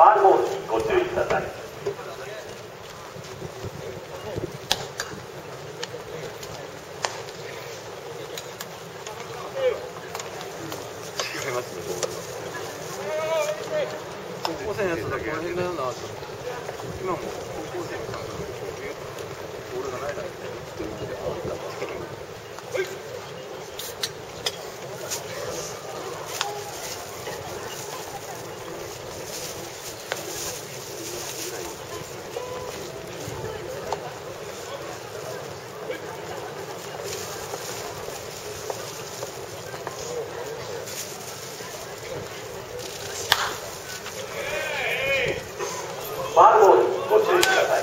ファールボールにご注意ください。高校生のやつだけこの辺だよなと思って今も高校生の感覚。ファールボールにご注意ください。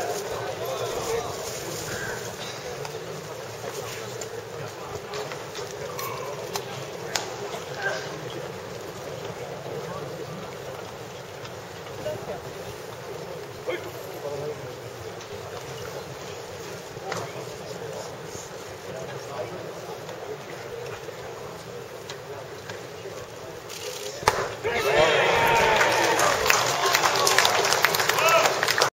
こ